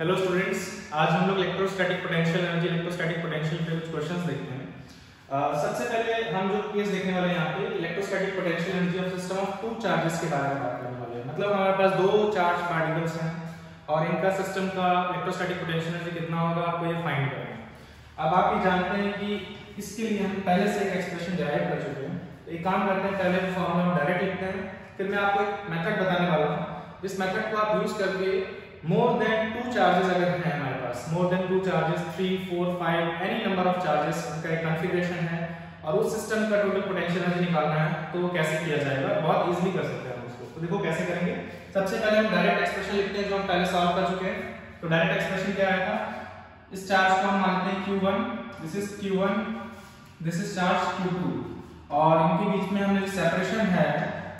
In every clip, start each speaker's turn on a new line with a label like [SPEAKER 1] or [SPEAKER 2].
[SPEAKER 1] Hello students आज हम लोग electrostatic potential energy electrostatic potential पे कुछ क्वेश्चंस देखते हैं। Uh, सबसे पहले हम जो केस देखने वाले हैं यहाँ पे electrostatic potential energy of system of two charges के बारे में बात करने वाले हैं। मतलब हमारे पास दो चार्ज पार्टिकल्स हैं और इनका सिस्टम का इलेक्ट्रोस्टैटिक पोटेंशियल एनर्जी कितना होगा आपको ये फाइंड करना है। अब आप ये जानते हैं कि इसके लिए हम पहले से एक एक्सप्रेशन डिराइव कर चुके हैं। तो एक काम करते हैं पहले फॉर्मूला हम डायरेक्ट लिखते हैं। फिर मैं आपको एक मेथड बताने वाला हूँ। इस मेथड को आप यूज़ करके मोर देन टू चार्जेस अगर हैं हमारे पास more than two charges three four five any number of charges उनका एक कॉन्फ़िगरेशन है, और उस सिस्टम का टोटल पोटेंशियल एनर्जी निकालना है तो वो कैसे किया जाएगा? बहुत इजीली कर सकते हैं हम उसको। तो देखो कैसे करेंगे? सबसे पहले हम डायरेक्ट एक्सप्रेशन लिखते हैं, जो हम पहले सॉल्व कर चुके हैं। तो डायरेक्ट एक्सप्रेशन क्या आएगा इस चार्ज को हम मानते हैं Q1 this is Q1 this is charge Q2 और इनके बीच में हमने जो सेपरेशन है,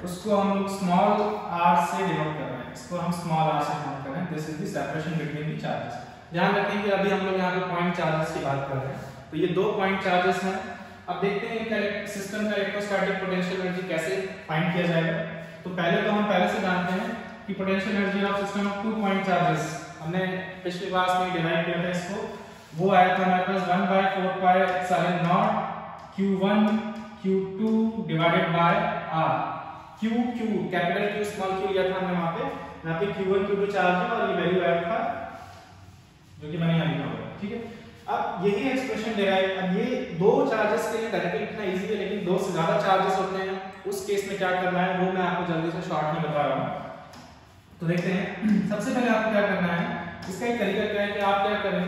[SPEAKER 1] उसको हम लोग स्मॉल r से डिनोट कर इसको हम स्मॉल r से डिनोट कर this is the separation between the charges ध्यान रखें कि अभी हम लोग यहाँ पे पॉइंट चार्जेस की बात कर रहे हैं। तो ये दो पॉइंट चार्जेस हैं। अब देखते हैं सिस्टम का इलेक्ट्रोस्टैटिक पोटेंशियल एनर्जी कैसे फाइंड किया जाएगा। तो पहले तो हम पहले से जानते हैं कि potential energy of system of two point charges हमने पिछली क्लास में डिराइव किया था इसको। वो आया था हमारे पास 1 by 4 pi epsilon naught q1 q2 divided by r q q capital q small q लिया था हमने वहाँ पे। यहाँ पे q1 q2 चार्ज है और ये वैल्यू आया था, जो कि मैंने यहाँ लिखा हुआ। है ठीक है? अब यही एक्सप्रेशन डिराइव अब ये दो चार्जेस के लिए डायरेक्टली लिखना इजी है, लेकिन दो से ज़्यादा चार्जेस होते हैं। उस केस में क्या करना है, वो मैं आपको जल्दी से शॉर्ट में बता रहा हूँ। तो देखते हैं। सबसे पहले आपको क्या करना है, इसका एक तरीका क्या है कि आप क्या करें,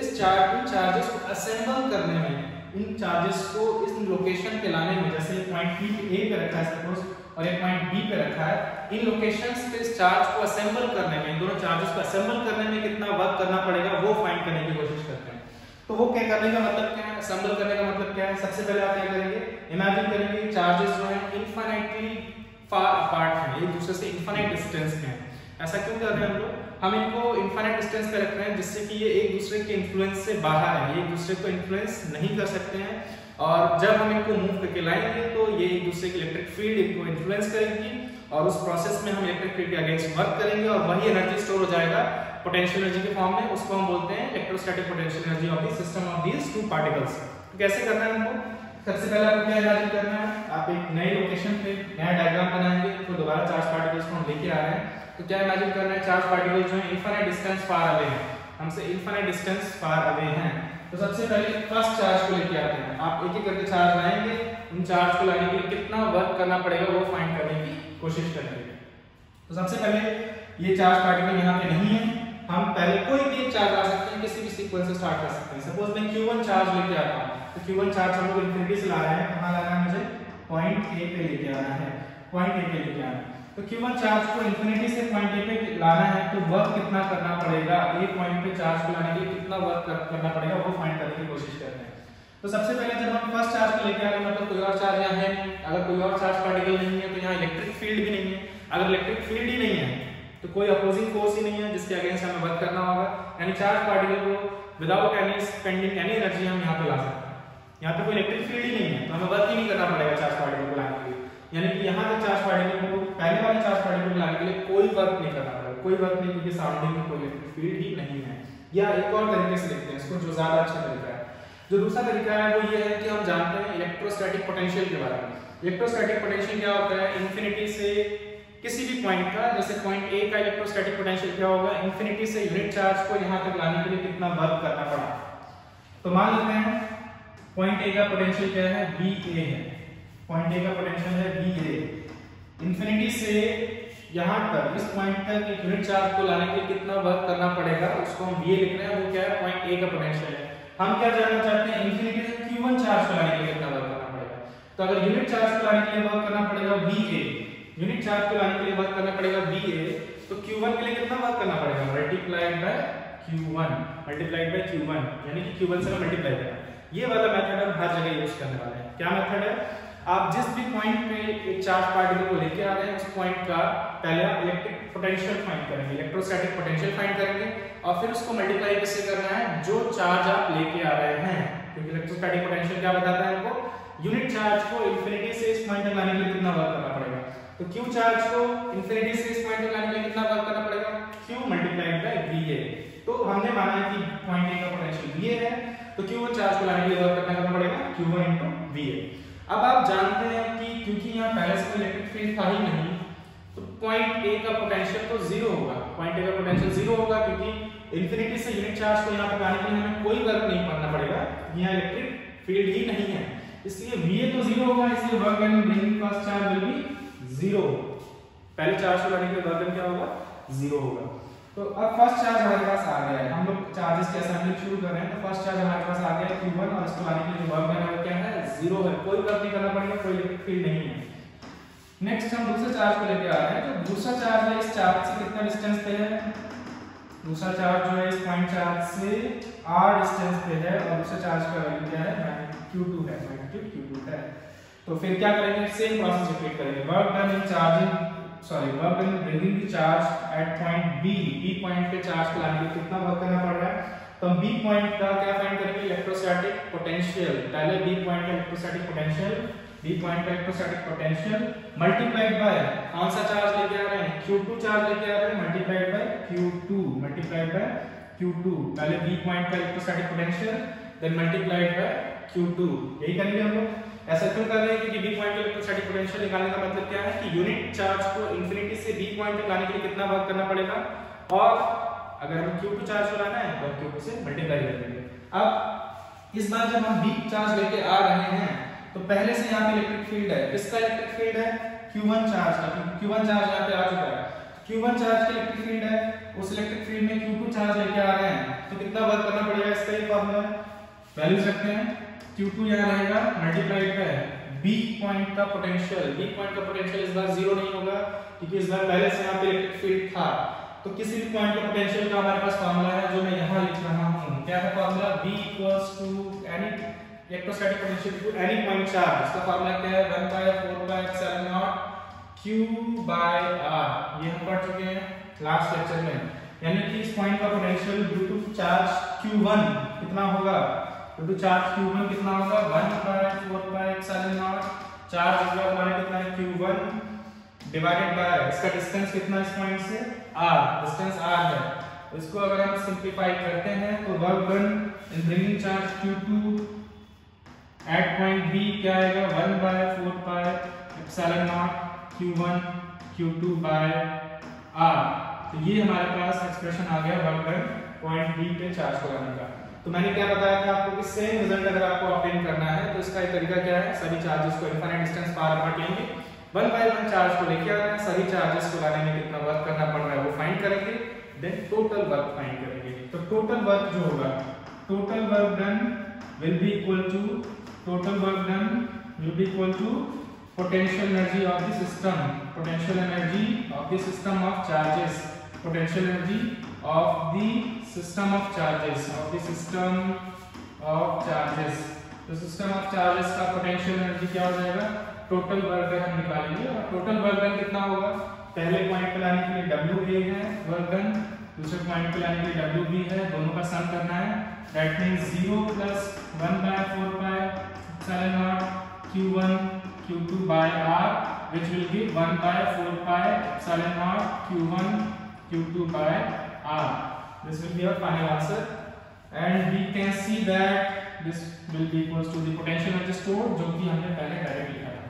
[SPEAKER 1] इस चार्ज इन चार्जेस को असेंबल करने में, इन चार्जेस को इस लोकेशन पे लाने में, जैसे पॉइंट पी ए पे रखा है सपोज़ और एक पॉइंट बी पे रखा है। इन लोकेशंस पे इस चार्ज को असेंबल करने में, इन दोनों चार्जेस को असेंबल करने में कितना वर्क करना पड़ेगा, वो फाइंड करने की कोशिश करते हैं। तो वो क्या करने का मतलब क्या है? असेंबल करने का मतलब क्या है? सबसे पहले आप क्या करेंगे? इमेजिन करेंगे चार्जेस जो है इनफाइनाइटली फार अपार्ट हैं, एक दूसरे से इनफाइनाइट डिस्टेंस पे हैं। ऐसा क्यों कर रहे हैं हम लोग? हम इनको इनफाइनाइट डिस्टेंस पे रख रहे हैं जिससे कि ये एक दूसरे के इन्फ्लुएंस से बाहर है एक दूसरे को इन्फ्लुएंस नहीं कर सकते हैं। और जब हम इनको मूव करके लाएँगे तो ये एक दूसरे की इलेक्ट्रिक फ़ील्ड इनको इन्फ्लुएंस करेंगी और उस प्रोसेस में हम इलेक्ट्रिक फ़ील्ड के अगेंस्ट वर्क करेंगे और वही एनर्जी स्टोर हो जाएगा पोटेंशियल एनर्जी के फॉर्म में। उसको हम बोलते हैं electrostatic potential energy of the system of these two particles तो कैसे करना है हमको? सबसे पहले आपको क्या इमेजिन करना है? आप एक नई लोकेशन पे नया डायग्राम बनाएँगे तो दोबारा चार्ज पार्टिकल्स को हम लेके आ रहे हैं। तो क्या इमेजिन करना है? चार्ज पार्टिकल्स जो है इनफाइनाइट डिस्टेंस फार अवे हैं। हमसे इनफाइनाइट डिस्टेंस फार अवे हैं। तो सबसे पहले फ़र्स्ट चार्ज को लेके आते हैं। आप एक एक करके चार्ज लाएँगे, उन चार्ज को लाने के लिए कितना वर्क करना पड़ेगा वो फाइंड करने की कोशिश करेंगे। तो सबसे पहले ये चार्ज पार्टिकल यहाँ पे नहीं है। हम पहले कोई भी चार्ज ला सकते हैं, किसी भी सीक्वेंस से स्टार्ट कर सकते हैं। सपोज़ मैं Q1 चार्ज लेके आता हूँ तो Q1 चार्ज हम लोग इंफिनिटी से ला रहे हैं। कहाँ लाना है मुझे? पॉइंट ए पे लेके आना है। पॉइंट ए पे लेके आना है। तो Q1 चार्ज को इंफिनिटी से पॉइंट ए पे लाना है तो वर्क कितना करना पड़ेगा? ए पॉइंट पे चार्ज को लाने के लिए कितना वर्क कर, करना पड़ेगा? वो फाइंड करने की कोशिश करते हैं। तो सबसे पहले जब हम फ़र्स्ट चार्ज को लेकर आ रहे हैं मतलब कोई और चार्ज यहाँ है अगर कोई और चार्ज पार्टिकल नहीं है तो यहाँ इलेक्ट्रिक फ़ील्ड भी नहीं है। अगर इलेक्ट्रिक फ़ील्ड ही नहीं है तो कोई अपोजिंग फोर्स ही नहीं है जिसके अगेंस्ट हमें वर्क करना होगा। यानी चार्ज पार्टिकल को without any spending any energy हम यहाँ पे ला सकते हैं। यहाँ पे कोई इलेक्ट्रिक फ़ील्ड ही नहीं है तो हमें वर्क ही नहीं करना पड़ेगा चार्ज पार्टिकल को लाने के लिए। यानी कि यहाँ पे चार्ज पार्टिकल को, पहले वाले चार्ज पार्टिकल को लाने के लिए कोई वर्क नहीं करना पड़ेगा, कोई वर्क नहीं, क्योंकि सराउंडिंग में कोई इलेक्ट्रिक फ़ील्ड ही नहीं है। या एक और तरीके से लिखते हैं इसको जो ज़्यादा अच्छा तरीका है। जो दूसरा तरीका है वो ये है कि हम जानते हैं इलेक्ट्रोस्टैटिक पोटेंशियल के बारे में। इलेक्ट्रोस्टैटिक पोटेंशियल क्या होता है? इन्फिनिटी से किसी भी पॉइंट का, जैसे पॉइंट ए का इलेक्ट्रोस्टैटिक पोटेंशियल क्या होगा? इन्फिनिटी से यूनिट चार्ज को यहाँ तक लाने के लिए कितना वर्क करना पड़ा। तो मान लेते हैं पॉइंट ए का पोटेंशियल क्या है? बी ए है। पॉइंट ए का पोटेंशियल है बी ए इन्फिनिटी से यहाँ तक, इस पॉइंट तक एक यूनिट चार्ज को लाने के लिए कितना वर्क करना पड़ेगा, उसको हम बी ए लिख रहे हैं, वो क्या है? पॉइंट ए का पोटेंशियल है। हम क्या जानना चाहते हैं? इन्फिनिटी से q1 चार्ज को लाने के लिए कितना वर्क करना पड़ेगा। तो अगर यूनिट चार्ज को लाने के लिए वर्क करना पड़ेगा बी ए यूनिट चार्ज को लाने के लिए वर्क करना पड़ेगा बी ए तो q1 के लिए कितना वर्क करना पड़ेगा? Multiplied bye q1 multiplied bye q1 यानी कि q1 से मल्टीप्लाई करना ये वाला मेथड हम हर जगह यूज़ करने वाले हैं। क्या मेथड है? आप जिस भी पॉइंट पे एक चार्ज पार्टिकल को लेके आ रहे हैं, उस पॉइंट का पहले आप इलेक्ट्रिक पोटेंशियल फाइंड करेंगे इलेक्ट्रोस्टैटिक पोटेंशियल फाइंड करेंगे और फिर उसको मल्टीप्लाई कैसे करना है? जो चार्ज आप लेके आ रहे हैं। क्योंकि इलेक्ट्रोस्टैटिक पोटेंशियल क्या बताता है हमको? यूनिट चार्ज को इंफिनिटी से इस पॉइंट तक लाने के लिए कितना वर्क करना पड़ेगा? तो q चार्ज को इंफिनिटी से इस पॉइंट तक लाने के लिए कितना वर्क करना पड़ेगा? Q मल्टीप्लाइड बाय va तो हमने माना कि पॉइंट ए का पोटेंशियल वी है। तो Q1 चार्ज को लाने के लिए वर्क करना पड़ेगा? Q1 इनटू VA अब आप जानते हैं कि क्योंकि यहाँ पहले से इलेक्ट्रिक फ़ील्ड था ही नहीं तो पॉइंट ए का पोटेंशियल तो ज़ीरो होगा। पॉइंट ए का पोटेंशियल ज़ीरो होगा क्योंकि इंफिनिटी से यूनिट चार्ज को यहाँ पर लाने के लिए हमें कोई वर्क नहीं करना पड़ेगा। यहाँ इलेक्ट्रिक फ़ील्ड ही नहीं है। इसलिए VA तो ज़ीरो होगा, इसलिए work done bringing first charge will be zero पहले चार्ज को लाने के लिए वर्क डन क्या होगा? ज़ीरो होगा। तो अब फ़र्स्ट चार्ज हमारे पास आ गया है। हम लोग चार्जेस की असेंबली शुरू कर रहे हैं? तो फ़र्स्ट चार्ज हमारे पास आ गया है Q1 और इसको लाने के लिए जो वर्क करना है। क्या है? ज़ीरो है। कोई वर्क नहीं करना पड़ेगा, कोई इलेक्ट्रिक फ़ील्ड नहीं है। नेक्स्ट हम दूसरे चार्ज को लेके आ रहे हैं। तो दूसरा चार्ज है इस चार्ज से कितना डिस्टेंस पे है? दूसरा चार्ज जो है इस पॉइंट चार्ज से r डिस्टेंस पे है और दूसरा चार्ज का वैल्यू क्या है? Q2 है। मैग्नीट्यूड q2 है। तो फिर क्या करेंगे? सेम प्रोसेस रिपीट करेंगे। Work done in charging sorry work in bringing the charge at point B B point पे चार्ज को लाने के कितना वर्क करना पड़ रहा है? तो हम बी पॉइंट का क्या फाइंड करेंगे? इलेक्ट्रोस्टैटिक पोटेंशियल पहले बी पॉइंट का इलेक्ट्रोस्टैटिक पोटेंशियल बी पॉइंट का इलेक्ट्रोस्टैटिक पोटेंशियल मल्टीप्लाइड बाय कौन सा चार्ज लेके आ रहे हैं? Q2 चार्ज लेके आ रहे हैं multiplied by q2 multiplied by q2 पहले बी पॉइंट का electrostatic potential then multiplied by q2 यही करेंगे हम लोग? ऐसा क्यों कर रहे हैं? क्योंकि बी पॉइंट इलेक्ट्रोस्टैटिक पोटेंशियल निकालने का मतलब क्या है कि यूनिट चार्ज को इंफिनिटी से बी पॉइंट तक लाने के लिए कितना वर्क करना पड़ेगा? और अगर हमें q2 चार्ज को लाना है तो q2 से मल्टीप्लाई कर देंगे। अब, इस बार जब हम बी चार्ज लेके आ रहे हैं तो पहले से यहाँ पे इलेक्ट्रिक फ़ील्ड है। किसका इलेक्ट्रिक फ़ील्ड है? Q1 चार्ज का। Q1 चार्ज यहाँ पे आ चुका है। Q1 चार्ज की इलेक्ट्रिक फ़ील्ड है। उस इलेक्ट्रिक फ़ील्ड में q2 चार्ज लेके आ रहे हैं। तो कितना वर्क करना पड़ेगा इसका ये फॉर्मूला वैल्यूज़ रखते हैं। Q2 यहाँ रहेगा मल्टीप्लाइड पे B पॉइंट का पोटेंशियल B पॉइंट का पोटेंशियल इस बार ज़ीरो नहीं होगा, क्योंकि इस बार पहले से यहाँ पे इलेक्ट्रिक फ़ील्ड था। तो किसी भी पॉइंट का पोटेंशियल का हमारे पास फार्मूला है, जो मैं यहाँ लिख रहा हूँ। क्या है formula B equals to any electrostatic potential to any point charge इसका फार्मूला क्या है? 1 by 4 by epsilon naught Q by R ये हम पढ़ चुके हैं लास्ट लेक्चर में। यानी कि इस पॉइंट का potential due to charge Q1 कितना होगा? टू चार्ज Q1 कितना होगा? 1 by 4 by epsilon naught charge बार हमारा कितना? है Q1 डिवाइडेड बाय इसका डिस्टेंस कितना इस पॉइंट से? R डिस्टेंस r है। इसको अगर हम सिंपलीफाई करते हैं तो work done in bringing charge Q2 at point B क्या आएगा? 1 by 4 by epsilon naught Q1 Q2 by r तो ये हमारे पास एक्सप्रेशन आ गया वर्क डन पॉइंट B पे चार्ज को लाने का। तो मैंने क्या बताया था आपको कि सेम रिज़ल्ट अगर आपको ऑब्टेन करना है तो इसका एक तरीका क्या है? सभी चार्जेस को इनफाइनाइट डिस्टेंस पार अपार्ट लेंगे वन बाय वन चार्ज को लेके आ रहे हैं, सभी चार्जेस को लाने में कितना वर्क करना पड़ रहा है वो फाइंड करेंगे देन टोटल वर्क फाइंड करेंगे। तो टोटल वर्क जो होगा total work done will be equal to total work done will be equal to potential energy of the system, potential energy of the system of charges, potential energy of the system of charges, of the system of charges. तो system of charges का potential energy क्या हो जाएगा? Total work done हम निकालेंगे। और total work done कितना होगा? पहले पॉइंट पे लाने के लिए W A है वर्क डन दूसरे पॉइंट पे लाने के लिए W B है, दोनों का सम करना है। That means 0 plus 1 by 4 by epsilon naught Q1 Q2 by R, which will give 1 by 4 pi epsilon naught Q1 Q2 by R. This will be our final answer. And we can see that this will be equals to the potential energy stored जो कि हमने पहले direct लिखा था।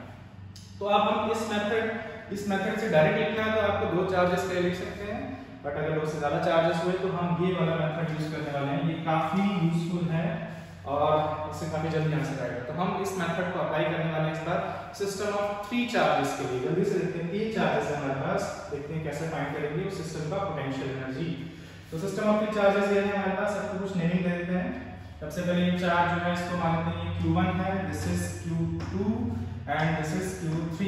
[SPEAKER 1] तो अब हम इस मेथड इस मेथड से डायरेक्ट लिखना है तो आपको दो चार्जेस के लिख सकते हैं। बट अगर दो से ज़्यादा चार्जेस हुए तो हम ये वाला मेथड यूज़ करने वाले हैं। ये काफ़ी यूजफुल है और इससे काफ़ी जल्दी आंसर आएगा। तो हम इस मेथड को अप्लाई करने वाले हैं इस बार। सिस्टम ऑफ़ थ्री चार्जेस के लिए जल्दी से देखते हैं। तीन चार्जेस है हमारे पास। देखते हैं कैसे फाइंड करेंगे। सिस्टम का पोटेंशियल एनर्जी तो सिस्टम ऑफ़ चार्जेस ये है, हमारे पास सबको कुछ नेमिंग दे देते हैं। सबसे पहले ये चार्ज जो है, इसको मानते हैं Q1 है this is Q2 and this is Q3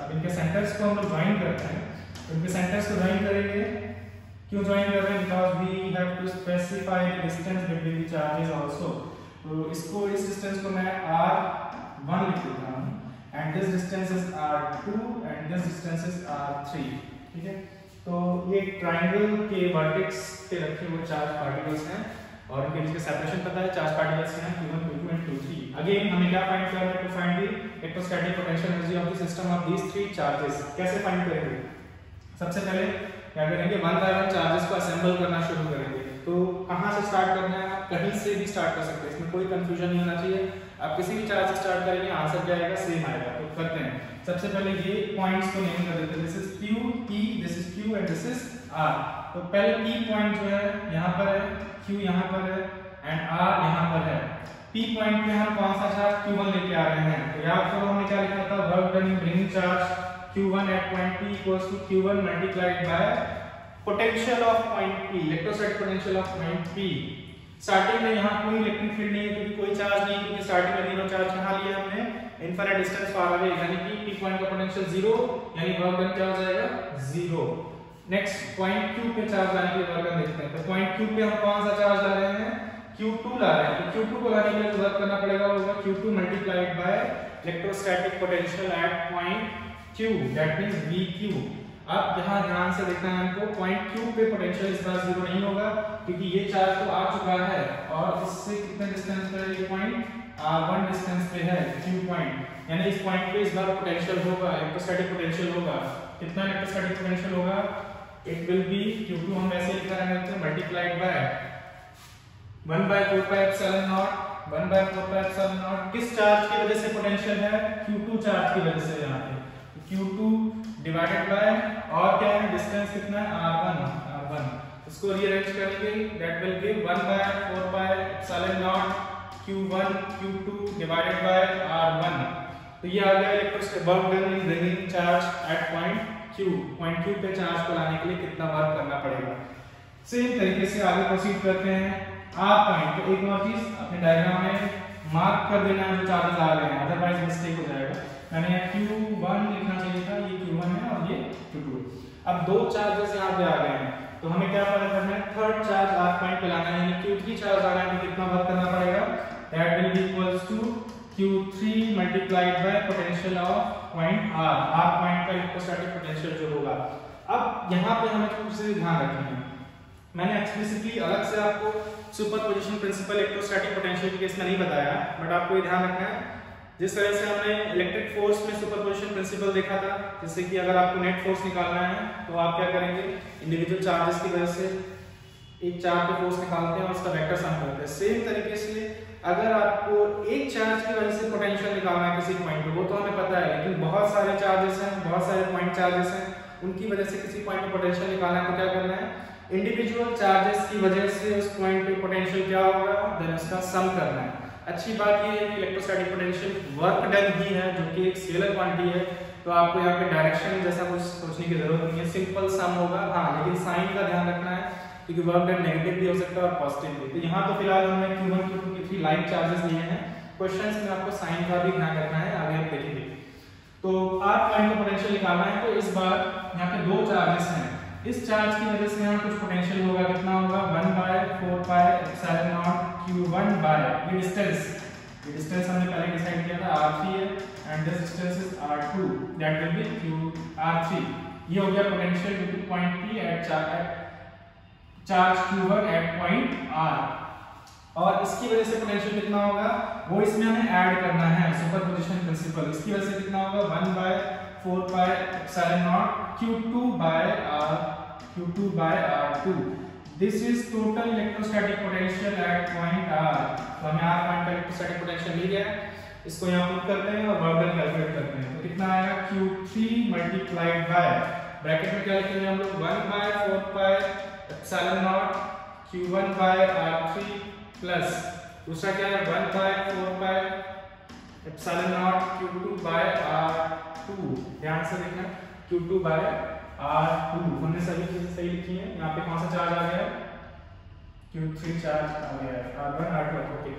[SPEAKER 1] अब इनके सेंटर्स को हम लोग ज्वाइन करते हैं। तो इनके सेंटर्स को ज्वाइन करेंगे। क्यों ज्वाइन कर रहे हैं? Because we have to specify distance between the charges also तो इसको, इस डिस्टेंस को मैं R1 लिख देता हूँ। And this distance is R2 and this distance is R3 ठीक है? तो ये ट्राइंगल के वर्टेक्स पे रखे हुए चार्ज पार्टिकल्स हैं और इनके बीच का सेपरेशन पता है चार्ज पार्टिकल्स हैं Q1 Q2 and Q3 again हमें क्या फाइंड करना है to find the electrostatic potential energy of the system of these three charges कैसे फाइंड करेंगे? सबसे पहले क्या करेंगे? वन बाय वन चार्जेस को असेंबल करना शुरू करेंगे। तो कहाँ से स्टार्ट करना है? आप कहीं से भी स्टार्ट कर सकते हैं। इसमें कोई कंफ्यूजन नहीं होना चाहिए। आप किसी भी चार्ज से स्टार्ट करेंगे आंसर क्या आएगा? सेम आएगा। तो करते हैं। सबसे पहले ये पॉइंट्स को नेम कर देते हैं। This is Q P this is Q and this is R. तो पहले P पॉइंट जो है, यहाँ पर है। Q यहाँ पर है एंड R यहाँ पर है। P पॉइंट पे हम कौन सा चार्ज Q1 लेके आ रहे हैं? तो याद करो हमने क्या लिखा था? Work done in bringing charge Q1 at point P equals to Q1 multiplied by potential of point P electrostatic potential of point P. Starting में यहाँ कोई इलेक्ट्रिक फ़ील्ड नहीं है, क्योंकि कोई चार्ज नहीं है क्योंकि स्टार्टिंग में ज़ीरो चार्ज कहाँ लिया हमने? इनफाइनाइट डिस्टेंस फार अवे यानी कि P पॉइंट का पोटेंशियल ज़ीरो यानी वर्क डन क्या हो जाएगा ज़ीरो नेक्स्ट पॉइंट Q पे चार्ज लाने के लिए वर्क डन देखते हैं। तो पॉइंट Q पे हम कौन सा चार्ज ला रहे हैं? Q2 ला रहे हैं। तो Q2 को लाने के लिए वर्क करना पड़ेगा होगा। Q2 multiplied by electrostatic potential at point Q. That means VQ अब यहाँ ध्यान से देखना है हमको पॉइंट Q पे पोटेंशियल इस बार ज़ीरो नहीं होगा, क्योंकि ये चार्ज तो आ चुका है, और इससे कितने डिस्टेंस पे ये पॉइंट R1 डिस्टेंस पे है, Q पॉइंट यानी इस पॉइंट पे इस बार पोटेंशियल होगा इलेक्ट्रोस्टैटिक पोटेंशियल होगा. कितना इलेक्ट्रोस्टैटिक पोटेंशियल होगा? इट विल बी Q2 हम वैसे लिख रहे हैं multiplied by 1 by 4 pi epsilon naught 1 by 4 pi epsilon naught. किस चार्ज की वजह से पोटेंशियल है? Q2 चार्ज की वजह से यहाँ पे. Q2 डिवाइडेड बाय और क्या है? डिस्टेंस कितना है? R1 R1 इसको रीअरेंज करेंगे. That will give 1 by 4 pi epsilon naught Q1 Q2 divided by R1 तो ये आ गया electric work done in bringing charge at point Q. Point Q पे चार्ज को लाने के लिए कितना वर्क करना पड़ेगा? सेम तरीके से आगे प्रोसीड करते हैं. R पॉइंट तो एक और चीज़, अपने डायग्राम में मार्क कर देना जो चार्जेस आ रहे हैं. अदरवाइज़ मिस्टेक हो जाएगा. मैंने Q1 लिखना चाहिए था ये Q1 है और ये Q2 अब दो चार्जेस यहाँ पे आ गए हैं। तो हमें क्या करना है? थर्ड चार्ज R पॉइंट पे लाना है। यानी Q3 चार्ज आ रहा है तो कितना वर्क करना पड़ेगा? That will be equals to Q3 multiplied by potential of point R R point का इलेक्ट्रोस्टैटिक पोटेंशियल जो होगा। अब यहाँ पे हमें कुछ चीज़ें ध्यान रखनी है। मैंने एक्सप्लिसिटली अलग से आपको सुपरपोजिशन प्रिंसिपल इलेक्ट्रोस्टैटिक पोटेंशियल के केस में नहीं बताया बट आपको ये ध्यान रखना है। जिस तरह से हमने इलेक्ट्रिक फोर्स में सुपरपोजिशन प्रिंसिपल देखा था जैसे कि अगर आपको नेट फोर्स निकालना है तो आप क्या करेंगे? इंडिविजुअल चार्जेस की वजह से एक चार्ज पे फोर्स निकालते हैं और उसका वेक्टर सम करते हैं। सेम तरीके से अगर आपको एक चार्ज की वजह से पोटेंशियल निकालना है किसी पॉइंट पे, वो तो हमें पता है, लेकिन बहुत सारे चार्जेस हैं, बहुत सारे पॉइंट चार्जेस हैं, उनकी वजह से किसी पॉइंट पे पोटेंशियल निकालना है तो क्या करना है? इंडिविजुअल चार्जेस की वजह से उस पॉइंट पे पोटेंशियल क्या होगा? देन उसका सम करना है। अच्छी बात यह है कि इलेक्ट्रोस्टैटिक पोटेंशियल वर्क डन ही है, जो कि एक स्केलर क्वांटिटी है। तो आपको यहाँ पे डायरेक्शन जैसा कुछ सोचने की ज़रूरत नहीं है। सिंपल सम होगा। हाँ लेकिन साइन का ध्यान रखना है, क्योंकि वर्क डन नेगेटिव भी हो सकता है और पॉजिटिव भी। तो यहाँ तो फ़िलहाल हमने Q1 Q2 Q3 like charges लिए हैं। क्वेश्चंस में आपको साइन का भी ध्यान रखना है। आगे हम देखेंगे। तो R पॉइंट का पोटेंशियल निकालना है। तो इस बार यहाँ पे दो चार्जेस हैं। इस चार्ज की वजह से यहाँ कुछ पोटेंशियल होगा। कितना होगा? 1 by 4 pi epsilon naught q1 by ये डिस्टेंस ये डिस्टेंस हमने पहले डिसाइड किया था r3 है and this distance is r2 that will be q r3 ये हो गया potential due to point p at charge charge q1 at point r. और इसकी वजह से पोटेंशियल कितना होगा? वो इसमें हमें ऐड करना है सुपरपोजिशन प्रिंसिपल इसकी वजह से कितना होगा? 1 by 4 pi epsilon naught q2 by r q2 by r2 this is total electrostatic potential at point r. तो हमें r पॉइंट का इलेक्ट्रोस्टैटिक पोटेंशियल मिल गया। इसको यहाँ पुट करते हैं और डन कैलकुलेट करते हैं। तो कितना आएगा q3 मल्टीप्लाइड बाय ब्रैकेट में क्या लिखेंगे हम लोग? 1 by 4 pi epsilon naught q1 by r3 plus दूसरा क्या है? 1 by 4 pi epsilon naught q2 by r2 ध्यान से देखना। Q2 by r2 हमने सभी चीज़ें सही लिखी हैं। यहाँ पे कौन सा चार्ज आ गया q3 चार्ज आ गया है। r1 r2 ओके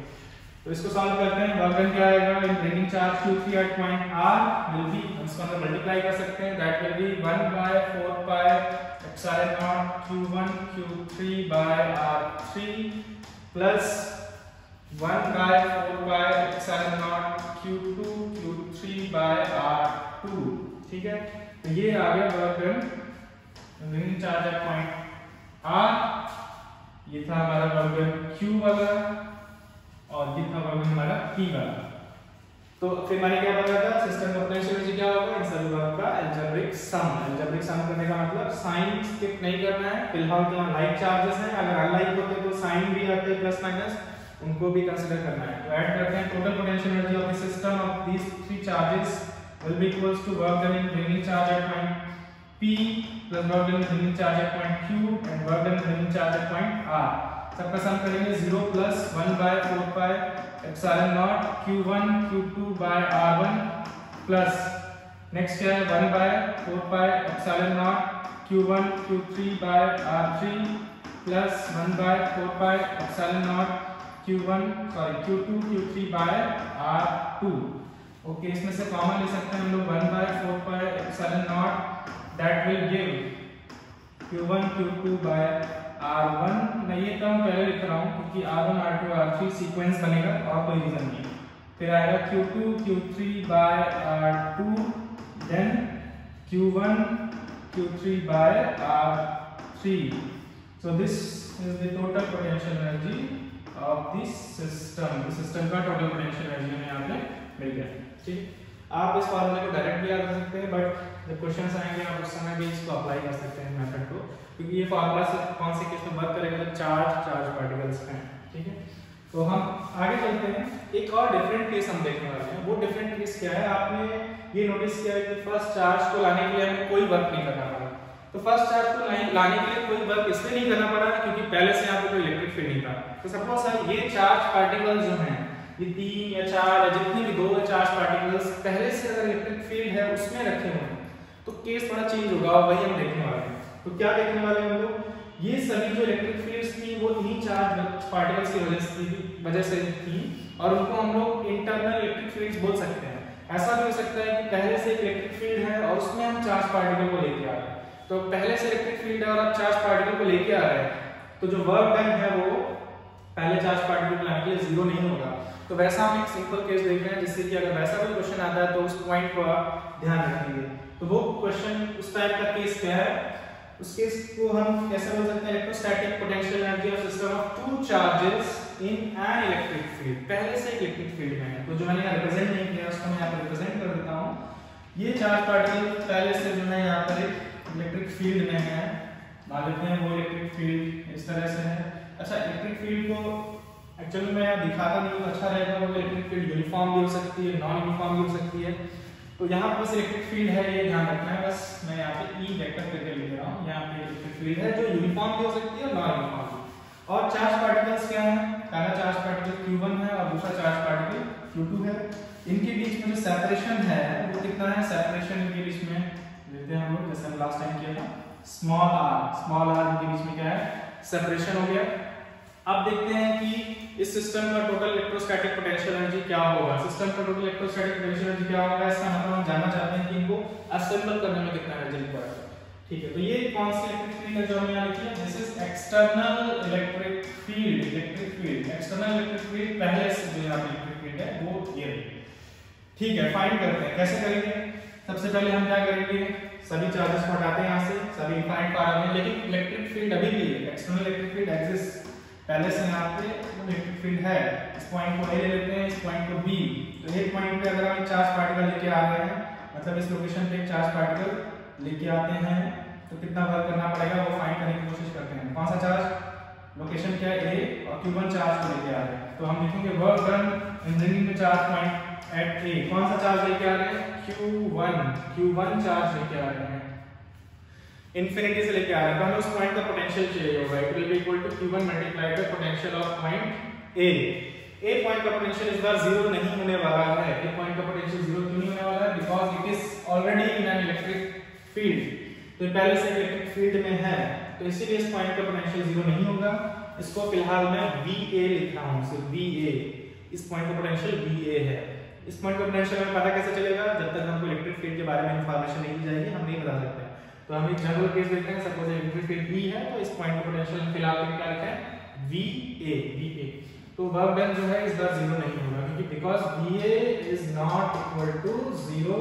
[SPEAKER 1] तो इसको सॉल्व करते हैं। वर्क डन क्या आएगा? In bringing charge q3 at point r will be हम इसको अंदर मल्टीप्लाई कर सकते हैं। That will be 1 by 4 pi epsilon naught q1 q3 by r3 plus 1 by 4 by epsilon naught q2 q3 by r2 ठीक है? ये आ गया work done ring charge at point r ये था हमारा वर्क q वाला और ये था वर्क हमारा p वाला। तो फिर मैंने क्या बताया था? सिस्टम पोटेंशियल एनर्जी क्या होगा? इन सभी वर्ग का अलजेब्रिक सम अलजेब्रिक सम करने का मतलब साइन स्किप नहीं करना है। फ़िलहाल तो लाइक चार्जेस हैं। अगर अनलाइक होते तो साइन भी आते प्लस माइनस उनको भी कंसीडर करना है। तो ऐड करते हैं। Total potential energy of the system of these three charges will be equals to work done in bringing charge at point P plus work done in bringing charge at point Q and work done in bringing charge at point R सबका sum करेंगे 0 plus 1 by 4 pi epsilon naught q1 q2 by r1 plus next क्या है 1 by 4 pi epsilon naught q1 q3 by r3 plus 1 by 4 pi epsilon naught q1 sorry q2 q3 by r2 okay इसमें से common ले सकते हैं हम लोग one by four पर seven naught that will give Q one Q two by R one मैं ये कम पहले लिख रहा हूँ क्योंकि R one R two R three sequence बनेगा और कोई रीजन नहीं फिर आएगा Q two Q three by R two then Q one Q three by R three so this is the total potential energy of this system system का total potential energy हमें यहाँ पे मिल गया। ठीक आप इस फॉर्मूले को डायरेक्ट भी याद कर सकते हैं बट जब क्वेश्चन आएँगे, आप उस समय भी इसको अप्लाई कर सकते हैं मेथड को, क्योंकि ये फार्मूला से कौन से केस में वर्क करेगा? जब चार्ज चार्ज पार्टिकल्स हैं, ठीक है? तो हम आगे चलते हैं। एक और डिफरेंट केस हम देखने वाले हैं। वो डिफरेंट केस क्या है? आपने ये नोटिस किया है कि फ़र्स्ट चार्ज को लाने के लिए हमें कोई वर्क नहीं करना पड़ा। तो फ़र्स्ट चार्ज को लाने के लिए कोई वर्क इसलिए नहीं करना पड़ा, क्योंकि पहले से यहाँ पे कोई इलेक्ट्रिक फ़ील्ड नहीं था। तो सपोज़ सर ये चार्ज पार्टिकल्स जो हैं ये तीन या चार या जितने भी दो या चार पार्टिकल्स पहले से अगर इलेक्ट्रिक फ़ील्ड है, उसमें रखे हुए हैं तो केस थोड़ा चेंज होगा वही हम देखने वाले हैं। तो क्या देखने वाले हैं हम लोग? ये सभी जो इलेक्ट्रिक फील्ड्स थी, वो इन्हीं चार्ज पार्टिकल्स की वजह से वजह से थी, और उनको हम लोग इंटरनल इलेक्ट्रिक फील्ड्स बोल सकते हैं। ऐसा भी हो सकता है कि पहले से इलेक्ट्रिक फ़ील्ड है और उसमें हम चार्ज पार्टिकल को लेके आ रहे हैं। तो पहले से इलेक्ट्रिक फ़ील्ड है और आप चार्ज पार्टिकल को लेके आ रहे हैं। तो जो वर्क डन है वो, पहले चार्ज पार्टिकल के लिए ज़ीरो नहीं होगा। तो वैसा हम एक सिंपल केस देख रहे हैं जिससे कि अगर वैसा कोई क्वेश्चन आता है तो उस पॉइंट को आप ध्यान रखेंगे। तो वो क्वेश्चन उस टाइप का केस क्या है? उस केस को हम कैसे बोल सकते हैं? Electrostatic potential energy of system of two charges in an electric field पहले से इलेक्ट्रिक फ़ील्ड में तो जो मैंने यहाँ रिप्रेजेंट नहीं किया, उसको मैं यहाँ पर रिप्रेजेंट कर देता हूँ। ये चार्ज पार्टिकल पहले से जो है यहाँ पर एक इलेक्ट्रिक फ़ील्ड में है। मान लेते हैं वो इलेक्ट्रिक फ़ील्ड इस तरह से है। अच्छा इलेक्ट्रिक फ़ील्ड को एक्चुअली मैं यहाँ दिखाता नहीं हूँ अच्छा रहेगा वो इलेक्ट्रिक फ़ील्ड यूनिफॉर्म भी हो सकती है नॉन यूनिफॉर्म भी हो सकती है। तो यहाँ पर बस इलेक्ट्रिक फ़ील्ड है, ये ध्यान रखना है, बस मैं यहाँ पे ई e वेक्टर करके लिख रहा हूँ। यहाँ पे इलेक्ट्रिक फ़ील्ड है, जो यूनिफॉर्म भी हो सकती है नॉन यूनिफॉर्म भी। और चार्ज पार्टिकल्स क्या है? पहला चार्ज पार्टिकल Q1 है और दूसरा चार्ज पार्टिकल Q2 है। इनके बीच में जो सेपरेशन है, वो कितना है? सेपरेशन इनके बीच में, लेते हैं हम लोग, जैसे हम लास्ट टाइम किया था स्मॉल आर स्मॉल आर इनके बीच में क्या है? सेपरेशन हो गया। अब देखते हैं कि इस सिस्टम का टोटल इलेक्ट्रोस्टैटिक पोटेंशियल एनर्जी क्या होगा? सिस्टम का टोटल इलेक्ट्रोस्टैटिक पोटेंशियल एनर्जी क्या होगा? इसका मतलब हम जानना चाहते हैं कि इनको असेंबल करने में कितना एनर्जी रिक्वायर्ड है। ठीक है तो ये कौन सी इलेक्ट्रिक फ़ील्ड है जो हमने यहाँ लिखी है? This is external electric field electric field external electric field पहले से जो यहाँ पे इलेक्ट्रिक फ़ील्ड है, वो ये ठीक है फाइंड करते हैं। कैसे करेंगे? सबसे पहले हम क्या करेंगे? सभी चार्जेस को हटाते हैं यहाँ से, सभी इनफाइनाइट पार में। लेकिन इलेक्ट्रिक फ़ील्ड अभी भी है। एक्सटर्नल इलेक्ट्रिक फ़ील्ड एग्जिस्ट पहले से यहाँ पे इलेक्ट्रिक फ़ील्ड है, इस पॉइंट को ए ले लेते हैं, इस पॉइंट को बी तो एक पॉइंट पे अगर हम चार्ज पार्टिकल लेके आ रहे हैं मतलब इस लोकेशन पे चार्ज पार्टिकल लेके आते हैं तो कितना वर्क करना पड़ेगा, वो फाइंड करने की कोशिश करते हैं। कौन सा चार्ज लोकेशन क्या? है ए और क्यू चार्ज को लेके आ रहे हैं। तो हम लिखेंगे work done bringing the charge point at A कौन सा चार्ज लेके आ रहे हैं? Q1 Q1 चार्ज लेके आ रहे हैं। इंफिनिटी से लेके आ रहे हैं तो हमें उस पॉइंट का पोटेंशियल चाहिए होगा it will be equal to q1 multiplied by potential of point a. A point का पोटेंशियल इस बार ज़ीरो नहीं होने वाला है। A पॉइंट का पोटेंशियल ज़ीरो क्यों नहीं होने वाला है? Because it is already in an electric field तो पहले से इलेक्ट्रिक फ़ील्ड में है तो इसीलिए इस पॉइंट का पोटेंशियल ज़ीरो नहीं होगा। इसको फ़िलहाल मैं VA लिख रहा हूँ सिर्फ़ VA इस पॉइंट का पोटेंशियल VA है। इस पॉइंट का पोटेंशियल हमें पता कैसे चलेगा? जब तक हमको इलेक्ट्रिक फ़ील्ड के बारे में इंफॉर्मेशन नहीं दी जाएगी, हम नहीं बता सकते। तो हम एक जनरल केस देखते हैं सपोज़ इलेक्ट्रिक फ़ील्ड V है तो इस पॉइंट का पोटेंशियल फ़िलहाल पे क्या लिखा है? VA VA तो वर्क डन जो है, इस बार ज़ीरो नहीं होगा, क्योंकि because VA is not equal to zero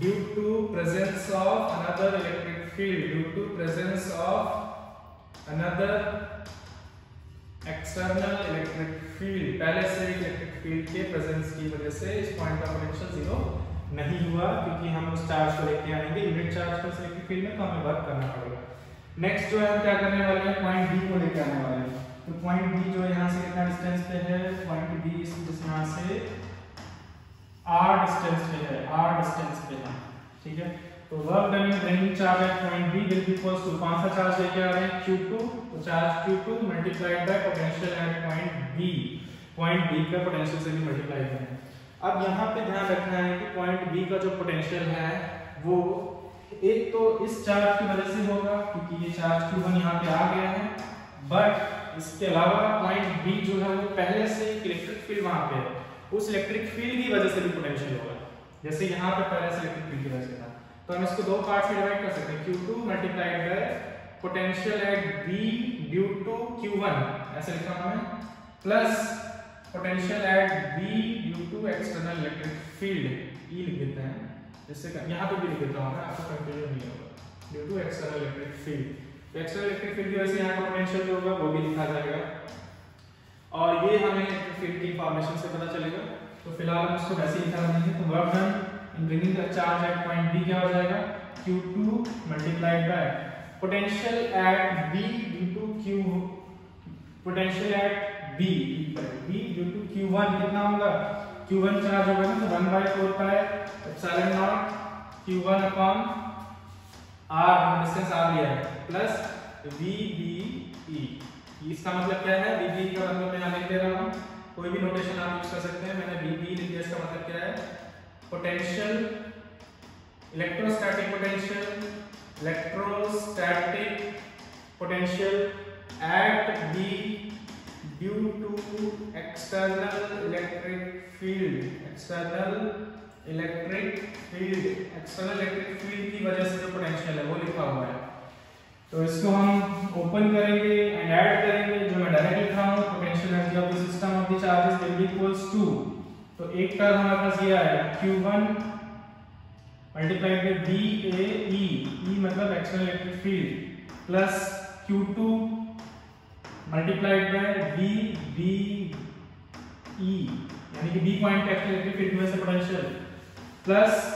[SPEAKER 1] due to presence of another electric field due to presence of another external electric field पहले से इलेक्ट्रिक फ़ील्ड के प्रेजेंस की वजह से इस पॉइंट का पोटेंशियल ज़ीरो नहीं हुआ, क्योंकि हम उस चार्ज को लेके आएँगे। यूनिट चार्ज पर इलेक्ट्रिक फ़ील्ड में तो हमें वर्क करना पड़ेगा। नेक्स्ट जो है, हम क्या करने वाले हैं? पॉइंट बी को लेके आने वाले हैं। तो पॉइंट बी जो यहाँ से कितना डिस्टेंस पे है? पॉइंट बी इस यहाँ से आर डिस्टेंस पे है। आर डिस्टेंस पे है। ठीक है? तो work done in bringing charge at point B will be equals to कौन सा चार्ज लेके आ रहे हैं? Q2 तो charge q2 multiplied by potential at point b point b का पोटेंशियल से भी मल्टीप्लाई करें अब यहाँ पे ध्यान रखना है कि पॉइंट b का जो पोटेंशियल है, वो एक तो इस चार्ज की वजह से होगा, क्योंकि ये चार्ज q1 यहाँ पे आ गया है बट इसके अलावा पॉइंट b जो है, वो पहले से एक इलेक्ट्रिक फ़ील्ड वहाँ पे है। उस इलेक्ट्रिक फ़ील्ड की वजह से भी पोटेंशियल होगा। जैसे यहाँ पे पहले से इलेक्ट्रिक फ़ील्ड की वजह से था। तो हम इसको दो पार्ट्स में डिवाइड कर सकते हैं। Q2 multiplied by potential at B due to Q1 ऐसे लिखा हमने plus potential at B due to external electric field E लिख देते हैं जिससे यहाँ पे भी लिख देता हूँ मैं आपको कंफ्यूजन नहीं होगा। Due to external electric field तो एक्सटर्नल इलेक्ट्रिक फ़ील्ड की वजह से यहाँ का पोटेंशियल जो होगा, वो भी लिखा जाएगा। और ये हमें इलेक्ट्रिक फ़ील्ड की इंफॉर्मेशन से पता चलेगा। तो फ़िलहाल हम इसको वैसे ही लिखा देंगे तो work done. Bringing the charge at point B क्या हो जाएगा? Q2 multiplied by potential at B due to Q, potential at B B due to Q1 कितना होगा Q1 चार्ज होगा ना तो 1 by 4 pi epsilon naught Q1 upon R हम distance R लिया है प्लस V B E इसका मतलब क्या है V B का मतलब मैं यहाँ लिख दे रहा हूँ कोई भी नोटेशन आप यूज़ कर सकते हैं मैंने V B लिख दिया इसका मतलब क्या है potential electrostatic potential electrostatic potential at B due to external electric field, external electric field, external electric field की वजह से जो पोटेंशियल है, वो लिखा हुआ है। तो इसको हम ओपन करेंगे एंड ऐड करेंगे, जो मैं डायरेक्ट लिख रहा हूँ potential energy of the system of the charges will be equals to तो एक टर्म हमारे पास ये आया Q1 multiplied by B A E E मतलब external electric field plus Q2 multiplied by B B E यानी कि बी पॉइंट इलेक्ट्रिक फ़ील्ड की वजह से पोटेंशियल प्लस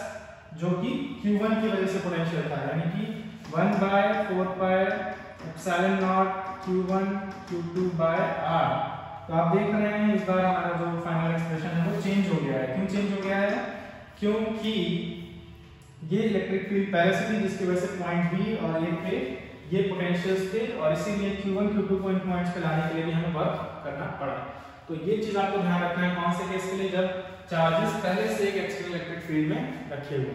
[SPEAKER 1] जो कि Q1 की वजह से पोटेंशियल था, यानी कि 1 by 4 pi epsilon naught Q1 Q2 by R. तो आप देख रहे हैं इस बार हमारा जो फाइनल एक्सप्रेशन है वो चेंज हो गया है। क्यों चेंज हो गया है? क्योंकि ये इलेक्ट्रिक फ़ील्ड पहले से थी जिसकी वजह से पॉइंट बी और ए पे ये पोटेंशियल्स थे और इसीलिए Q1 Q2 को पॉइंट पॉइंट्स पे लाने के लिए भी हमें वर्क करना पड़ा। तो ये चीज़ आपको ध्यान रखना है कौन से केस के लिए? जब चार्जेस पहले से एक एक्सटर्नल इलेक्ट्रिक फ़ील्ड में रखे हुए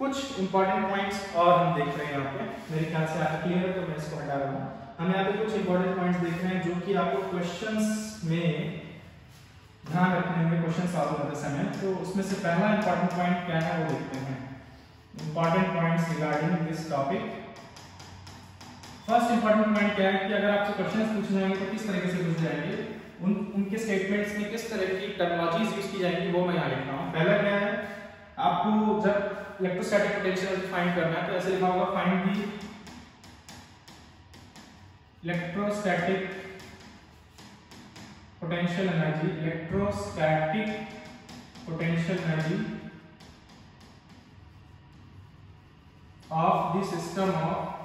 [SPEAKER 1] कुछ इंपॉर्टेंट पॉइंट्स और हम देख रहे हैं यहाँ पे। मेरे ख्याल से आपको क्लियर है तो मैं इसको हटा रहा हूँ। हम यहाँ पे कुछ इंपॉर्टेंट पॉइंट्स देख रहे हैं जो कि आपको क्वेश्चंस में ध्यान रखने होंगे क्वेश्चन सॉल्व करते समय। तो उसमें से पहला इंपॉर्टेंट पॉइंट क्या है वो देखते हैं। Important points regarding this topic first important point क्या है कि अगर आपसे क्वेश्चंस पूछे जाएँगे तो किस तरीके से पूछे जाएँगे? उन, उनके स्टेटमेंट्स में किस तरह की टर्मिनोलॉजीज यूज़ की जाएँगी वो मैं यहाँ लिख रहा हूँ। पहला क्या है? आपको जब इलेक्ट्रोस्टैटिक पोटेंशियल फाइंड करना है तो ऐसे लिखा होगा find the electrostatic potential energy, electrostatic potential energy of the system of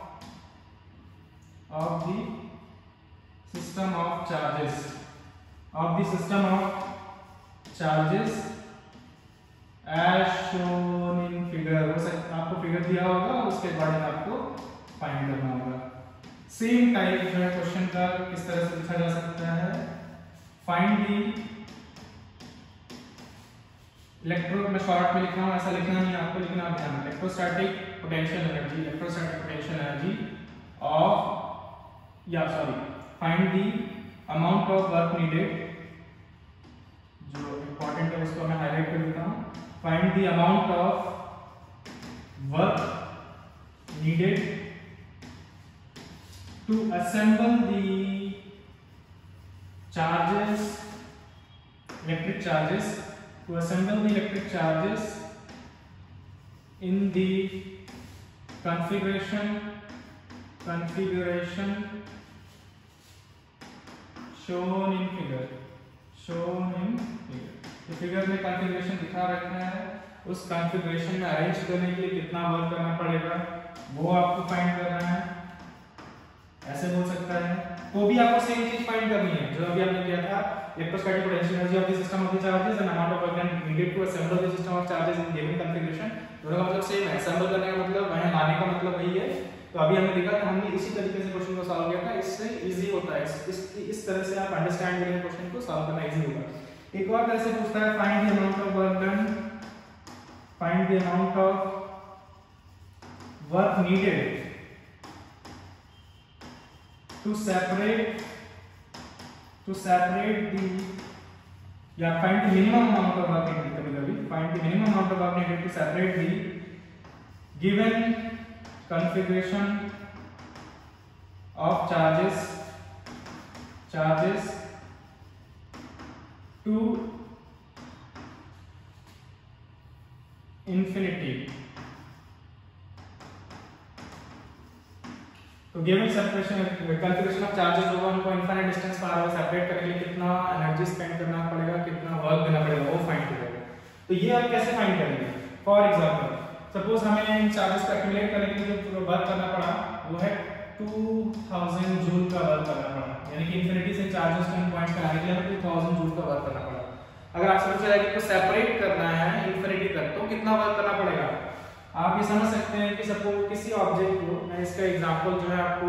[SPEAKER 1] of the system of charges. Of the system of charges as shown in figure. आपको फिगर दिया होगा, उसके अकॉर्डिंग आपको फाइंड करना होगा। सेम टाइप जो है question का किस तरह से लिखा जा सकता है? फाइंड दी इलेक्ट्रो में शॉर्ट में लिख रहा हूँ, ऐसा लिखना नहीं आपको लिखना ध्यान electrostatic potential energy electrostatic potential energy of या sorry find the amount of work needed जो इंपॉर्टेंट है, उसको मैं हाईलाइट कर देता हूँ. Find the amount of work needed to assemble the charges electric charges to assemble the electric charges in the configuration configuration shown in figure shown in figure तो figure में configuration दिखा रखा है उस कॉन्फ़िगरेशन में अरेंज करने के लिए कितना वर्क करना पड़ेगा वो आपको फाइंड करना है ऐसे बोल सकता है तो भी आपको सेम चीज़ फाइंड करनी है जो अभी हमने किया था electrostatic potential energy of the system of the charges and amount of work needed to assemble the system of charges in given configuration दोनों का मतलब सेम है असेंबल करने का मतलब वहाँ लाने का मतलब वही है तो अभी हमने देखा कि हमने इसी तरीके से क्वेश्चन को सॉल्व किया था। इससे इजी होता है। इस इस तरह से आप अंडरस्टैंड करेंगे क्वेश्चन को सॉल्व करना इजी होगा। एक और तरह से पूछता है find the amount of work done find the amount of work needed to separate to separate the या find the minimum amount of work needed to separate the given configuration of charges charges to infinity. तो given separation calculation of charges होगा उनको infinite distance पर आगे separate करने के लिए कितना एनर्जी स्पेंड करना पड़ेगा, कितना वर्क देना पड़ेगा, वो फाइंड करेगा तो ये आप कैसे फाइंड करेंगे? फॉर एग्जांपल सपोज़ हमें इन चार्जेस को एक्यूमुलेट करने के लिए जो वर्क करना पड़ा, वो है 2000 जूल का वर्क करना पड़ा। यानी कि इंफिनिटी से चार्जेस को पॉइंट पे आने के लिए 2000 जूल का वर्क करना पड़ा। अगर आप समझ जाए कि सेपरेट करना है इंफिनिटी तक तो कितना वर्क करना पड़ेगा? आप ये समझ सकते हैं कि सपोज़ किसी ऑब्जेक्ट को, मैं इसका एग्जांपल जो है आपको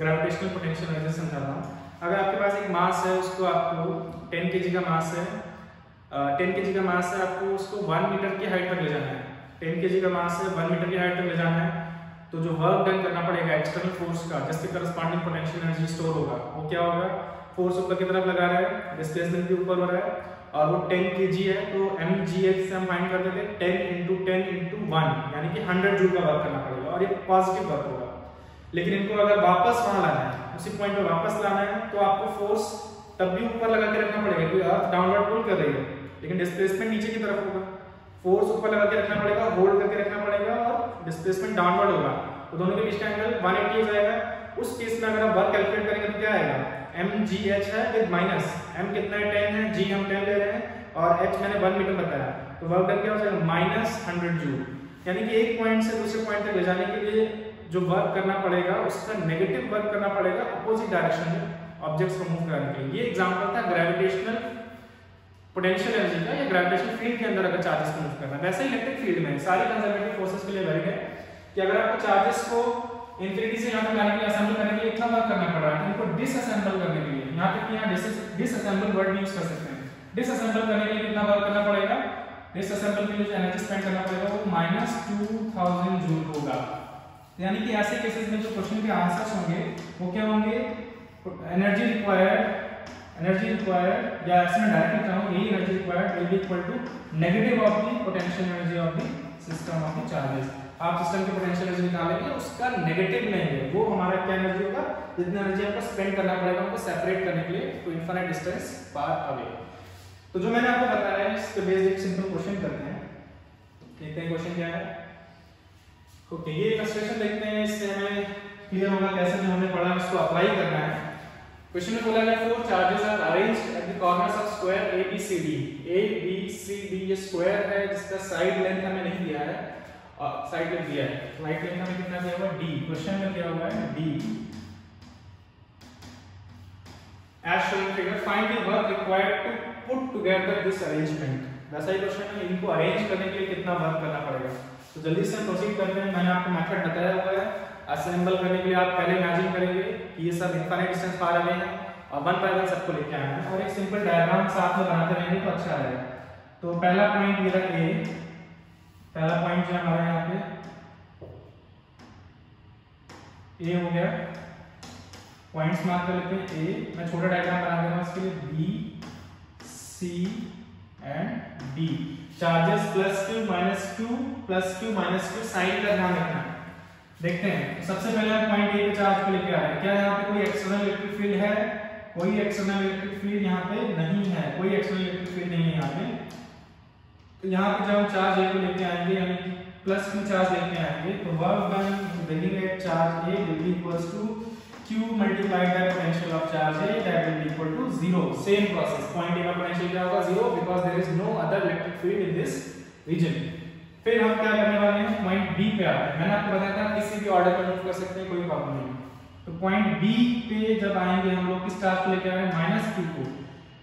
[SPEAKER 1] ग्रेविटेशनल पोटेंशियल एनर्जी समझाता हूँ। अगर आपके पास एक मास है, उसको आपको 10 केजी का मास है टेन के का मास है, आपको उसको वन मीटर की हाइट तक ले जाना है। टेन के का मास है वन मीटर की हाइट तक ले जाना है। तो जो वर्क डन करना पड़ेगा एक्सटर्नल फोर्स का जिसके करस्पॉन्डिंग पोटेंशियल एनर्जी स्टोर होगा। वो क्या होगा? फोर्स ऊपर की तरफ़ लगा रहा है डिस्प्लेसमेंट भी ऊपर हो रहा है, और वो 10 के है तो एम जी एच से हम फाइंड करते थे ten into ten into one यानी कि हंड्रेड जूल का वर्क करना पड़ेगा, और ये पॉजिटिव वर्क होगा। लेकिन इनको अगर वापस वहाँ लाना है, उसी पॉइंट पे वापस लाना है तो आपको फोर्स तब भी ऊपर लगा के रखना पड़ेगा क्योंकि अर्थ डाउनवर्ड पुल कर रही है, लेकिन डिस्प्लेसमेंट नीचे की तरफ़ होगा। फोर्स ऊपर लगा के रखना पड़ेगा होल्ड करके रखना पड़ेगा और डिस्प्लेसमेंट डाउनवर्ड होगा। तो दोनों के बीच का एंगल 180 हो जाएगा। उस केस में अगर आप वर्क कैलकुलेट करेंगे तो क्या आएगा? एम जी एच है विद माइनस एम कितना है? टेन है। जी हम टेन ले रहे हैं और एच मैंने वन मीटर बताया। तो वर्क डन क्या हो जाएगा? माइनस हंड्रेड जूल यानी कि एक पॉइंट से दूसरे पॉइंट तक ले जाने के लिए जो वर्क करना पड़ेगा, उसका नेगेटिव वर्क करना पड़ेगा अपोजिट डायरेक्शन में ऑब्जेक्ट्स को मूव कराने के लिए। ये एग्जांपल था ग्रेविटेशनल पोटेंशियल एनर्जी का या ग्रेविटेशनल फ़ील्ड के अंदर अगर चार्जेस को मूव करना वैसे इलेक्ट्रिक फ़ील्ड में सारे कंजर्वेटिव फोर्सेस के लिए वैलिड है कि अगर आपको चार्जेस को इंफिनिटी से यहाँ तक लाने के लिए असेंबल करने के लिए इतना वर्क करना पड़ रहा है इनको डिसअसेंबल करने के लिए, यहाँ तक कि यहाँ डिसअसेंबल वर्ड यूज़ कर सकते हैं। डिसअसेंबल करने के लिए कितना वर्क करना पड़ेगा? डिसअसेंबल के लिए जो एनर्जी स्पेंड करना पड़ेगा वो माइनस टू थाउज़ेंड जूल होगा। यानी कि ऐसे केसेस में जो क्वेश्चन के आंसर्स होंगे, वो क्या होंगे? एनर्जी रिक्वायर्ड एनर्जी रिक्वायर्ड या ऐसे में डायरेक्टली चाहूँ यही energy required will be equal to negative of the potential energy of the system of the charges आप सिस्टम की पोटेंशियल एनर्जी निकालेंगे, उसका नेगेटिव नहीं है। वो हमारा क्या एनर्जी होगा? जितना एनर्जी आपको स्पेंड करना पड़ेगा, उनको सेपरेट करने के लिए to infinite distance far away तो जो मैंने आपको बताया है, इसके बेस्ड एक सिंपल क्वेश्चन करते हैं। देखते हैं क्वेश्चन क्या है। ओके ये इलस्ट्रेशन देखते हैं, इससे हमें क्लियर होगा कैसे जो हमने पढ़ा, इसको अप्लाई करना है। क्वेश्चन में बोला गया four charges are arranged at the corners of square A B C D A B C D ये स्क्वायर है जिसका साइड लेंथ हमें नहीं दिया है। और साइड लेंथ दिया है। राइट लेंथ हमें कितना दिया हुआ है? डी क्वेश्चन में दिया हुआ है D as shown in figure find the work required to put together this arrangement. वैसा ही क्वेश्चन है इनको अरेंज करने के लिए कितना वर्क करना पड़ेगा। तो जल्दी से प्रोसीड करते हैं। मैंने आपको मेथड बताया हुआ है। असेंबल करने के लिए आप पहले इमेजिन करेंगे। ये सब इनफाइनाइट डिस्टेंस पार अवे हैं और वन बाय वन सबको लेके आना है। और एक सिंपल डायग्राम साथ में बनाते रहेंगे तो अच्छा रहेगा। तो पहला पॉइंट मेरा ए पहला पॉइंट जो है हमारा यहाँ पे ए हो गया। पॉइंट्स मार्क कर लेते हैं। ए मैं छोटा डायग्राम बना दे रहा हूँ इसके लिए। B C and D charges plus Q minus Q plus Q minus Q sign का ध्यान रखना। देखते हैं। सबसे पहले हम पॉइंट ए पे चार्ज को लेके आ रहे हैं। क्या यहाँ पे कोई एक्सटर्नल इलेक्ट्रिक फ़ील्ड है? कोई एक्सटर्नल इलेक्ट्रिक फ़ील्ड यहाँ पे नहीं है। कोई एक्सटर्नल इलेक्ट्रिक फ़ील्ड नहीं है यहाँ पे। तो यहाँ पे जब हम चार्ज ए को लेके आएँगे, यानी प्लस क्यू चार्ज लेके आएँगे तो work done beginning charge A will be equals to q multiplied by potential of charge A, that will be equal to zero same process point A का पोटेंशियल क्या होगा? Zero because there is no other electric field in this region फिर हम क्या करने वाले हैं? Point B पे आते हैं। मैंने आपको बताया था, किसी भी ऑर्डर में मूव कर सकते हैं, कोई प्रॉब्लम नहीं। तो पॉइंट बी पे जब आएँगे, हम लोग किस चार्ज को लेकर आ रहे हैं? माइनस क्यू को।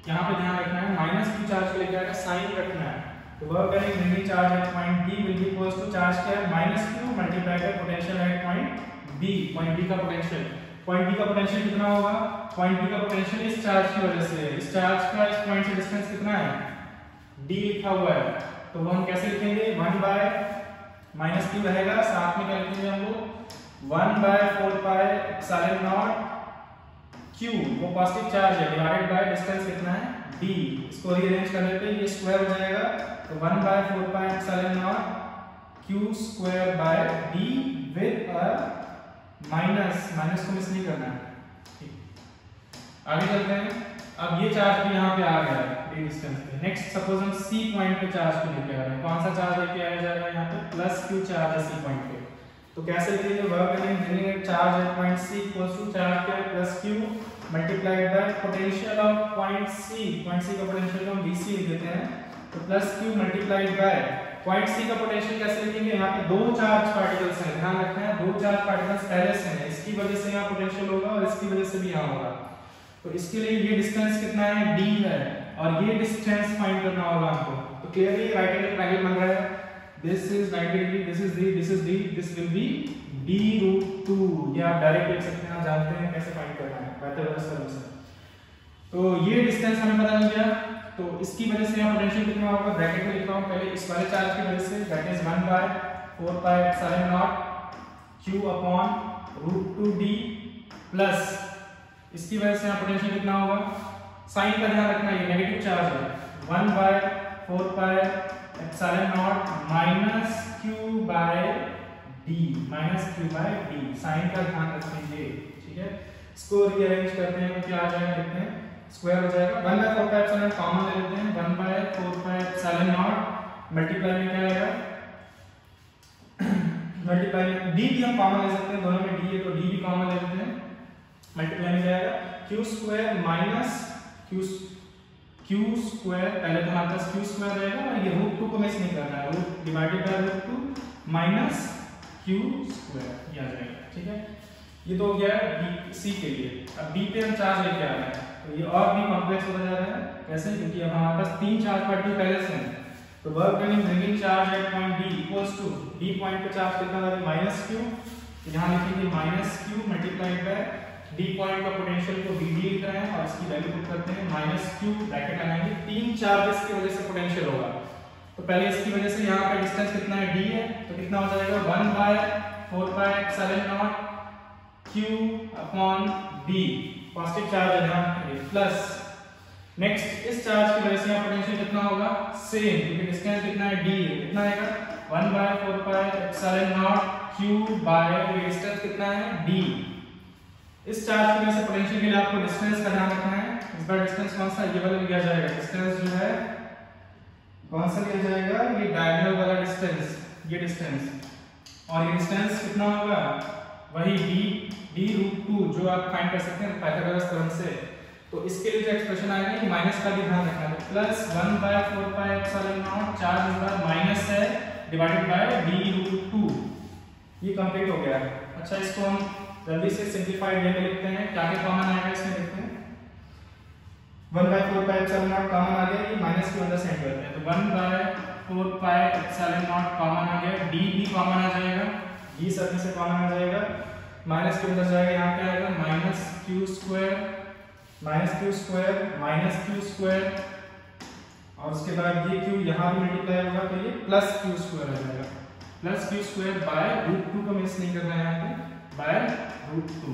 [SPEAKER 1] यहाँ पे ध्यान रखना है माइनस क्यू चार्ज को लेकर आ रहे हैं साइन रखना है। तो वर्क करेंगे bringing charge at point B will be equals to charge क्या है? Minus Q multiply by potential at point B point B का पोटेंशियल पॉइंट बी का पोटेंशियल कितना होगा? पॉइंट बी का पोटेंशियल इस चार्ज की वजह से इस चार्ज का, इस पॉइंट से डिस्टेंस कितना है? D लिखा हुआ है। तो वो हम कैसे लिखेंगे? 1 बाय माइनस क्यू रहेगा, साथ में क्या लिखेंगे हम लोग? 1 by 4 pi epsilon naught q, वो पॉजिटिव चार्ज है डिवाइडेड बाय डिस्टेंस कितना है? d. इसको रीअरेंज करने पे ये स्क्वायर हो जाएगा। तो 1 by 4 pi epsilon naught q square by d with a minus minus को मिस नहीं करना है। आगे चलते हैं। अब ये चार्ज भी यहाँ पे आ गया है ए डिस्टेंस पे। नेक्स्ट सपोज़ हम सी पॉइंट पे चार्ज को लेके आ रहे हैं? कौन सा चार्ज लेके आया जाएगा यहाँ पे? प्लस क्यू चार्ज है सी पॉइंट पे। तो कैसे लिखेंगे वर्क करेंगे meaning charge at point C equals to charge है plus Q? Multiplied by potential of point C point C का पोटेंशियल हम vc लिख देते हैं। तो plus Q multiplied by point C का पोटेंशियल कैसे लिखेंगे? यहाँ पे दो चार्ज पार्टिकल्स हैं। ध्यान रखना है, दो चार्ज पार्टिकल्स पहले से हैं। इसकी वजह से यहाँ पोटेंशियल होगा और इसकी वजह से भी यहाँ होगा। तो इसके लिए ये डिस्टेंस कितना है? D है। और ये डिस्टेंस फाइंड करना होगा हमको। तो क्लियरली राइट एंगल ट्रायंगल बन रहा है। This is 90 degree this is d this is d this will be d root 2 ये आप डायरेक्ट लिख सकते हैं, आप जानते हैं कैसे फाइंड करना है। पाइथागोरस थ्योरम से तो ये डिस्टेंस हमें पता चल गया तो इसकी वजह से यहाँ पोटेंशियल कितना होगा? ब्रैकेट में लिख रहा हूँ। पहले इस वाले चार्ज की वजह से that is 1 by 4 pi epsilon naught q upon root 2d plus इसकी वजह से यहाँ पोटेंशियल कितना होगा? साइन का ध्यान रखना, ये नेगेटिव चार्ज है। 1 by 4 pi epsilon naught minus q by d minus q by d sign का ध्यान रखेंगे ठीक है? इसको रीअरेंज करते हैं क्या आ जाएगा, देखते हैं। स्क्वायर हो जाएगा। 1 बाय 4 पाई एप्सिलॉन कॉमन ले लेते हैं। 1 by 4 pi epsilon naught multiply में क्या आएगा? मल्टीप्लाई d भी हम कॉमन ले सकते हैं, दोनों में d है तो d भी कॉमन ले लेते हैं। मल्टीप्लाई में जाएगा q square minus q square पहले तो हमारे पास q स्क्वायर रहेगा और ये रूट टू को मिस नहीं करना है। Root divided by root two minus q square ये आ जाएगा, ठीक है? ये तो हो गया b, c के लिए। अब b पे हम चार्ज लेके आ रहे हैं। तो ये और भी कॉम्प्लेक्स होता जा रहा है। कैसे? क्योंकि अब हमारे पास तीन चार्ज पार्टिकल पहले से हैं। तो work done bringing charge at point d equals to d point पे चार्ज कितना माइनस q यहाँ लिखेंगे minus q multiplied by d point का पोटेंशियल को vd लिख रहे हैं और इसकी वैल्यू पुट करते हैं माइनस q ब्रैकेट लगाएँगे। तीन चार्जेस की वजह से पोटेंशियल होगा। तो पहले इसकी वजह से यहाँ पे डिस्टेंस कितना है? D है। तो कितना हो जाएगा? 1 by 4 pi epsilon naught q upon d. Positive charge है रखिए प्लस नेक्स्ट इस चार्ज की वजह से यहाँ पोटेंशियल कितना होगा? सेम क्योंकि डिस्टेंस कितना है? D है। कितना आएगा? 1 by 4 pi epsilon naught q by distance कितना है? D इस चार्ज की वजह से पोटेंशियल के लिए आपको डिस्टेंस का ध्यान रखना है। इस बार डिस्टेंस कौन सा ये वाला लिया जाएगा? डिस्टेंस जो है, कौन सा लिया जाएगा? ये डायगोनल वाला डिस्टेंस ये डिस्टेंस और ये डिस्टेंस कितना होगा? वही d d रूट टू जो आप फाइंड कर सकते हैं पाइथागोरस थ्योरम से। तो इसके लिए जो एक्सप्रेशन आएगा, ये माइनस का भी ध्यान रखना है। Plus 1 by 4 pi epsilon naught charge इस माइनस है divided by d root two ये कंप्लीट हो गया। अच्छा इसको हम जल्दी से सिंपलीफाइड वे में लिखते हैं, क्या क्या कॉमन आएगा इसमें देखते हैं। 1 by 4 pi epsilon naught common आ गया, ये माइनस के अंदर सेंड करते हैं तो 1 by 4 pi epsilon naught common आ गया, d भी कॉमन आ जाएगा सब में से कॉमन आ जाएगा माइनस के अंदर जाएगा, यहाँ क्या आएगा minus q square minus q square minus q square और उसके बाद ये q यहाँ भी मल्टीप्लाई होगा तो ये प्लस q स्क्वायर आ जाएगा। Plus q square by root 2 को मिस नहीं करना है यहाँ पे। बाय रूट टू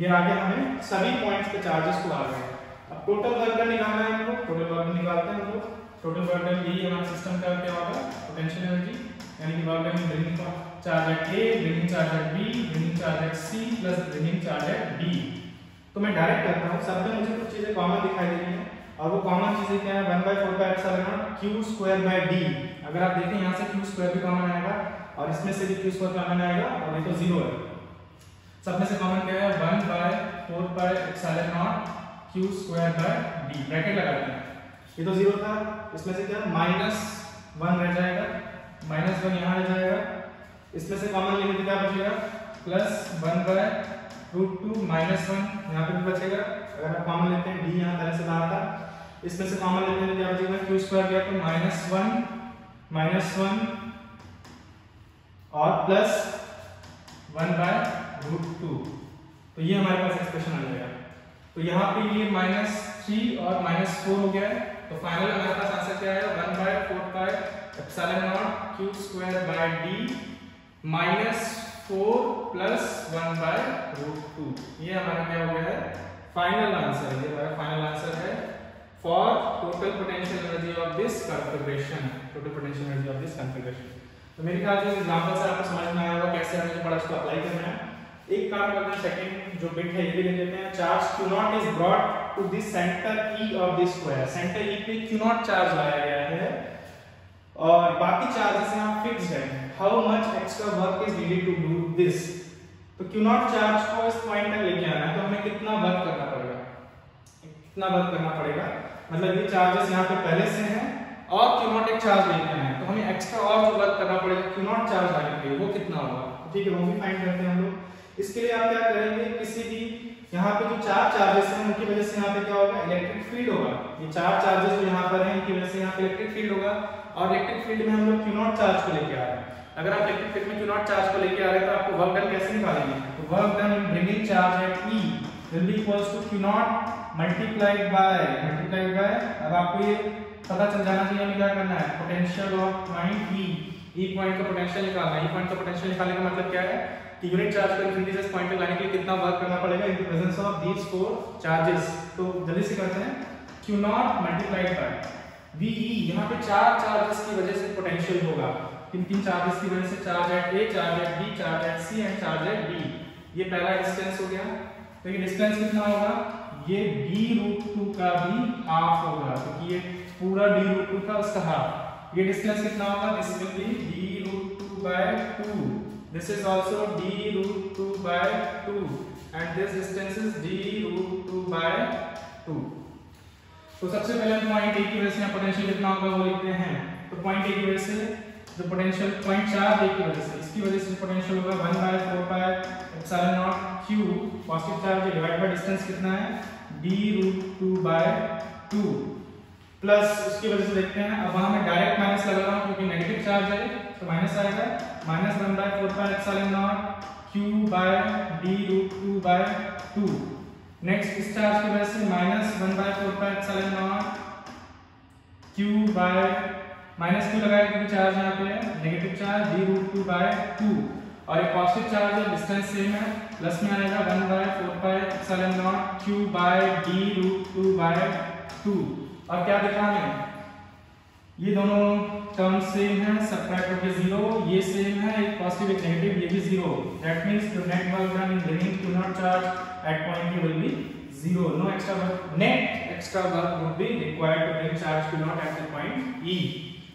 [SPEAKER 1] ये आगे हमें सभी पॉइंट्स पे चार्जेस को आ गए अब टोटल वर्क निकालना है हमको टोटल वर्क निकालते हैं हम लोग टोटल वर्क डन यही हमारा सिस्टम का क्या होगा? पोटेंशियल एनर्जी यानी कि work done bringing charge at A bringing charge at B bringing charge at C plus bringing charge at D तो मैं डायरेक्ट करता हूँ। सब में मुझे कुछ चीज़ें कॉमन दिखाई दे रही हैं। और वो कॉमन चीज़ें क्या है? 1 बाय 4 का epsilon q square by d अगर आप देखें, यहाँ से q स्क्वायर भी कॉमन आएगा और इसमें से भी q स्क्वायर कॉमन आएगा और ये तो ज़ीरो है। सब में से कॉमन क्या है? 1 by 4 pi epsilon naught Q square by D bracket लगाते हैं। ये तो ज़ीरो था। इसमें से क्या? माइनस वन रह जाएगा। माइनस वन यहाँ रह जाएगा। इसमें से कॉमन लेने क्या बचेगा? Plus one by root two minus one यहाँ पे भी बचेगा। अगर आप कॉमन लेते हैं डी यहाँ तरह से बाहर था। इसमें से कॉमन लेते हैं क्या बचेगा? क्यू स्क्वायर गया तो माइनस वन माइनस वन और plus one by root two तो ये हमारे पास एक्सप्रेशन आ जाएगा। तो यहाँ पे ये माइनस थ्री और माइनस फोर हो गया है। तो फाइनल हमारे पास आंसर क्या है one by four by epsilon naught Q square by D minus four plus one by root two ये हमारा क्या हो गया है? फाइनल आंसर ये हमारा फाइनल आंसर है। For total potential energy of this configuration total potential energy of this configuration तो मेरे ख्याल से एग्जांपल से आपको समझ में आया होगा कैसे हमें पढ़ा, इसको अप्लाई करना है। एक काम करते हैं सेकंड जो बिट है, ये भी ले लेते हैं charge q naught is brought to the centre e of the square centre e पे q नॉट चार्ज लाया गया है और बाकी चार्जेस यहाँ फिक्स्ड है। How much extra work is needed to do this तो q नॉट चार्ज को इस पॉइंट तक लेके आना है तो हमें कितना वर्क करना पड़ेगा? कितना वर्क करना पड़ेगा? मतलब ये चार्जेस यहाँ पे पहले से हैं और q नॉट एक चार्ज लेके आए हैं। तो हमें एक्स्ट्रा और जो वर्क करना पड़ेगा, q नॉट चार्ज लाने के लिए, वो कितना होगा? ठीक है, वो भी फाइंड करते हैं हम लोग। इसके लिए आप क्या करेंगे, किसी भी यहाँ पे जो चार चार्जेस हैं, उनकी वजह से यहाँ पे क्या होगा इलेक्ट्रिक फ़ील्ड होगा। ये चार चार्जेस जो यहाँ पर हैं, इनकी वजह से यहाँ पे इलेक्ट्रिक फ़ील्ड होगा। और इलेक्ट्रिक फ़ील्ड में हम लोग क्यू नॉट चार्ज को लेके आ रहे हैं। अगर आप इलेक्ट्रिक फ़ील्ड में क्यू नॉट चार्ज को लेके आ रहे हैं तो आपको वर्क डन कैसे निकालेंगे? तो work done in bringing charge at E will be equals to Q naught multiplied by multiplied by अब आपको ये पता चल जाना चाहिए हमें क्या करना है। Potential of point E E point का पोटेंशियल निकालना है। ई पॉइंट का पोटेंशियल निकालने का मतलब क्या है? कि यूनिट चार्ज को इंफिनिटी से इस पॉइंट तक लाने के लिए कितना वर्क करना पड़ेगा in presence of these four charges तो जल्दी से करते हैं. Q naught multiplied by ve यहाँ पे चार चार्जेस की वजह से पोटेंशियल होगा. किन किन चार्जेस की वजह से? Charge at a charge at b charge at c and charge at d. ये पहला डिस्टेंस हो गया. तो ये डिस्टेंस कितना होगा? ये d रूट 2 का भी हाफ़ होगा. क्योंकि तो ये पूरा d रूट 2 का उसका हाफ़ ये डिस्टेंस कितना होगा? This will be d root 2 by 2 This is also d root 2 by 2 and this distance is d root 2 by 2. तो सबसे पहले पॉइंट ए की वजह से पोटेंशियल कितना होगा वो लिखते हैं। तो पॉइंट ए की वजह से, जो पोटेंशियल पॉइंट चार्ज ए की वजह से, इसकी वजह से पोटेंशियल होगा 1 by 4 pi epsilon naught q positive charge divide by distance कितना है? D रूट 2 बाय 2 प्लस उसकी वजह से देखते हैं, अब वहाँ मैं डायरेक्ट माइनस लगा रहा हूँ क्योंकि नेगेटिव चार्ज है तो माइनस आएगा। Minus one by four by epsilon naught Q by D root two by two next इस चार्ज की वजह से minus one by four by epsilon naught Q by minus Q लगाया? क्योंकि चार्ज यहाँ पे है। Negative charge D root two by two और एक पॉजिटिव चार्ज है डिस्टेंस सेम है। प्लस में आएगा one by four by epsilon naught Q by D root two by two और क्या देखा हमें ये दोनों टर्म सेम है सबट्रैक्ट होकर ज़ीरो ये सेम है, एक पॉजिटिव एक नेगेटिव ये भी zero that means the net work done in bringing to naught charge at point A will be zero no extra work net extra work would be required to bring charge to naught at the point E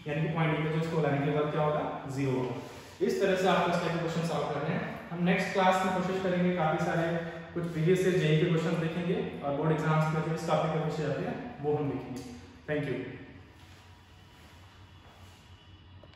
[SPEAKER 1] यानी कि point ई पे जो इसको लाने के बाद क्या होगा? ज़ीरो होगा इस तरह से आपको इस क्वेश्चन सॉल्व करने हैं। हम नेक्स्ट क्लास में कोशिश करेंगे, काफ़ी सारे कुछ प्रीवियस से जेई के क्वेश्चन देखेंगे और बोर्ड एग्ज़ाम्स में जो इस टॉपिक पे पूछे जाते हैं। वो हम देखेंगे थैंक यू